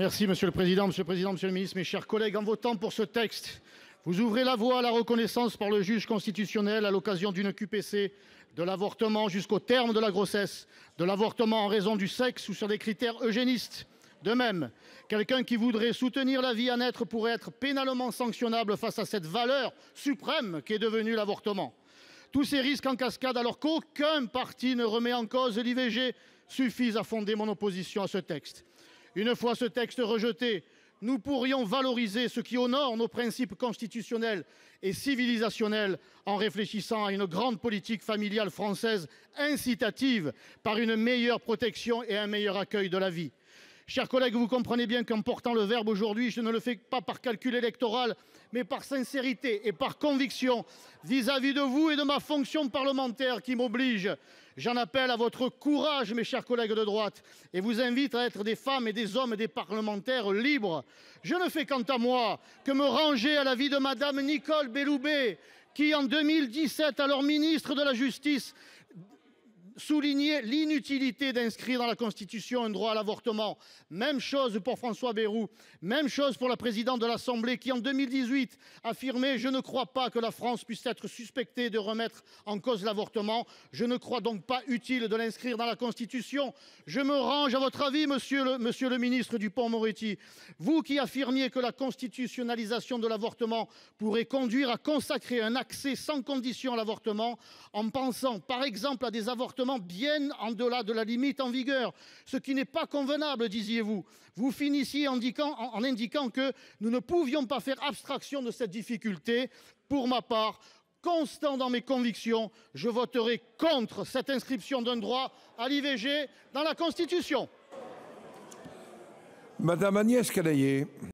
Merci Monsieur le Président, Monsieur le Président, Monsieur le Ministre, mes chers collègues, en votant pour ce texte, vous ouvrez la voie à la reconnaissance par le juge constitutionnel, à l'occasion d'une QPC, de l'avortement jusqu'au terme de la grossesse, de l'avortement en raison du sexe ou sur des critères eugénistes. De même, quelqu'un qui voudrait soutenir la vie à naître pourrait être pénalement sanctionnable face à cette valeur suprême qu'est devenue l'avortement. Tous ces risques en cascade, alors qu'aucun parti ne remet en cause l'IVG, suffisent à fonder mon opposition à ce texte. Une fois ce texte rejeté, nous pourrions valoriser ce qui honore nos principes constitutionnels et civilisationnels en réfléchissant à une grande politique familiale française incitative par une meilleure protection et un meilleur accueil de la vie. Chers collègues, vous comprenez bien qu'en portant le verbe aujourd'hui, je ne le fais pas par calcul électoral, mais par sincérité et par conviction vis-à-vis de vous et de ma fonction parlementaire qui m'oblige. J'en appelle à votre courage, mes chers collègues de droite, et vous invite à être des femmes et des hommes et des parlementaires libres. Je ne fais quant à moi que me ranger à l'avis de Madame Nicole Belloubet, qui en 2017, alors ministre de la Justice, souligné l'inutilité d'inscrire dans la Constitution un droit à l'avortement. Même chose pour François Bayrou, même chose pour la présidente de l'Assemblée qui, en 2018, affirmait « Je ne crois pas que la France puisse être suspectée de remettre en cause l'avortement. Je ne crois donc pas utile de l'inscrire dans la Constitution. » Je me range à votre avis, monsieur le, ministre Dupond-Moretti. Vous qui affirmiez que la constitutionnalisation de l'avortement pourrait conduire à consacrer un accès sans condition à l'avortement, en pensant par exemple à des avortements bien au-delà de la limite en vigueur, ce qui n'est pas convenable, disiez-vous. Vous finissiez en indiquant que nous ne pouvions pas faire abstraction de cette difficulté. Pour ma part, constant dans mes convictions, je voterai contre cette inscription d'un droit à l'IVG dans la Constitution. Madame Agnès Canayer.